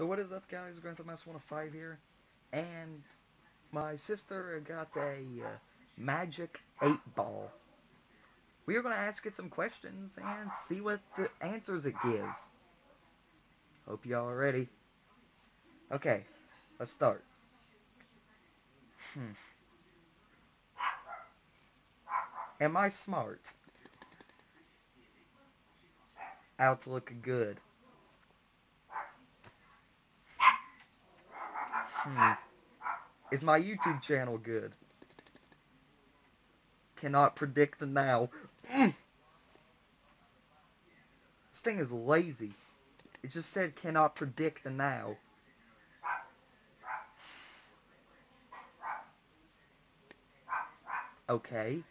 So what is up guys, Grand Theft Auto 105 here, and my sister got a uh, magic 8 ball. We are going to ask it some questions and see what answers it gives. Hope y'all are ready. Okay, let's start. Hmm. Am I smart? Out to look good. Hmm. Is my YouTube channel good? Cannot predict the now. This thing is lazy. It just said cannot predict the now. Okay.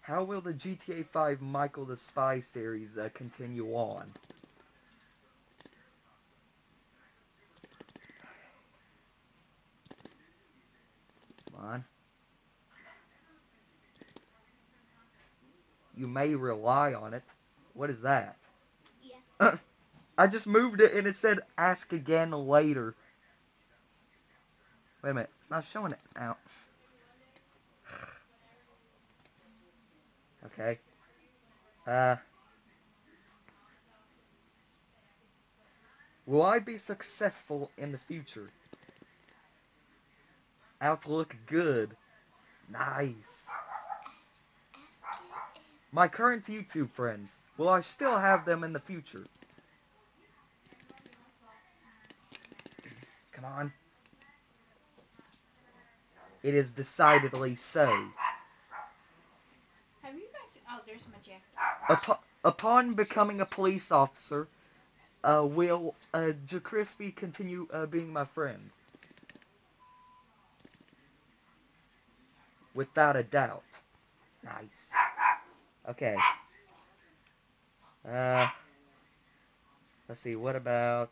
How will the GTA 5 Michael the Spy series uh, continue on? On. You may rely on it. What is that? Yeah. I just moved it and it said ask again later. Wait a minute. It's not showing it out. Okay. Uh. Will I be successful in the future? Out to look good. Nice. My current YouTube friends, will I still have them in the future? Come on. It is decidedly so. Have you guys? Oh, there's my jacket. Upon, upon becoming a police officer, uh, will uh, JaCrispy continue uh, being my friend? Without a doubt. Nice. Okay. Uh, let's see. What about?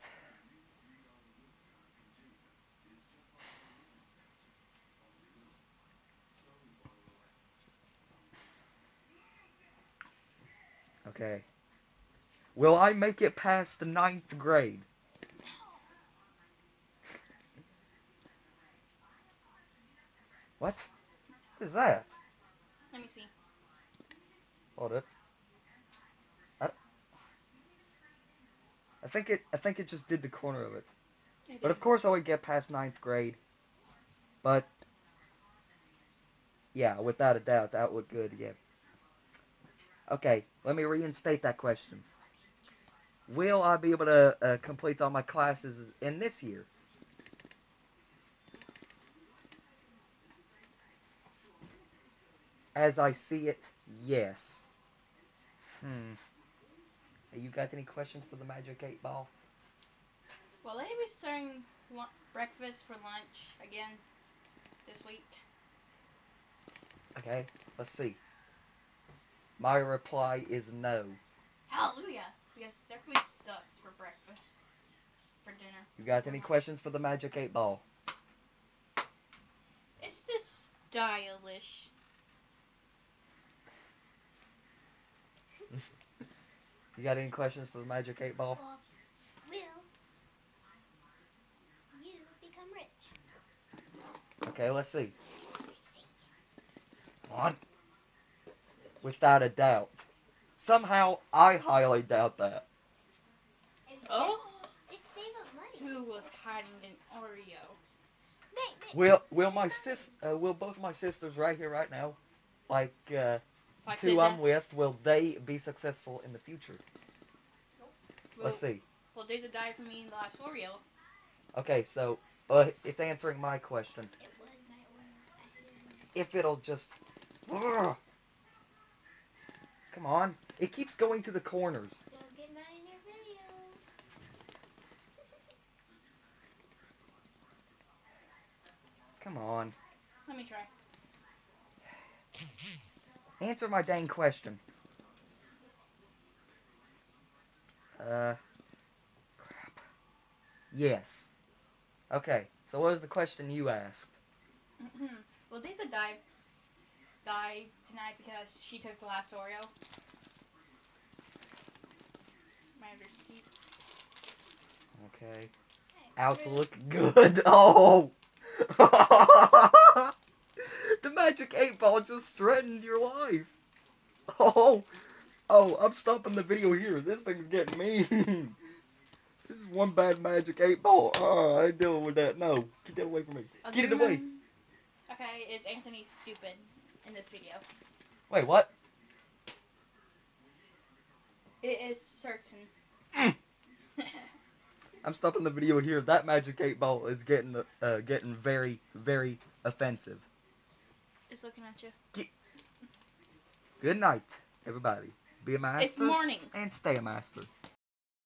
Okay. Will I make it past the ninth grade? What? What is that? Let me see. Hold it. I, I think it. I think it just did the corner of it. It But of course, I would get past ninth grade. But yeah, without a doubt, that would good. Yeah. Okay, let me reinstate that question. Will I be able to uh, complete all my classes in this year? As I see it, yes. Hmm. You got any questions for the Magic 8 Ball? Will they be serving breakfast for lunch again this week? Okay, let's see. My reply is no. Hallelujah! Because their food sucks for breakfast, for dinner. You got any questions for the Magic 8 Ball? Is this stylish? You got any questions for the Magic 8 Ball? Well, will you become rich? Okay, let's see. Come on. Without a doubt. Somehow, I highly doubt that. Oh, Just, just save up money. who was hiding an Oreo? Make, make, Will will my sis uh, will both my sisters right here right now, like uh, To I'm with, will they be successful in the future? Will, Let's see. Will David die for me in the last Oreo? Okay, so uh, it's answering my question. it was my order. If it'll just, Ugh. come on, it keeps going to the corners. Don't get mad in your video. Come on, Let me try. Answer my dang question. Uh, crap. Yes. Okay, so what was the question you asked? Will Daisy die die tonight because she took the last Oreo? My receipt. Okay. Out to look good. Oh! the magic eight ball just threatened your life. Oh! Oh, I'm stopping the video here. This thing's getting mean. This is one bad magic eight ball. Oh, I ain't dealing with that. No. Get that away from me. I'll Get it away. Okay, is Anthony stupid in this video? Wait, what? It is certain. I'm stopping the video here. That magic eight ball is getting uh, getting very, very offensive. It's looking at you. Good night, everybody. Be a master. morning. And stay a master.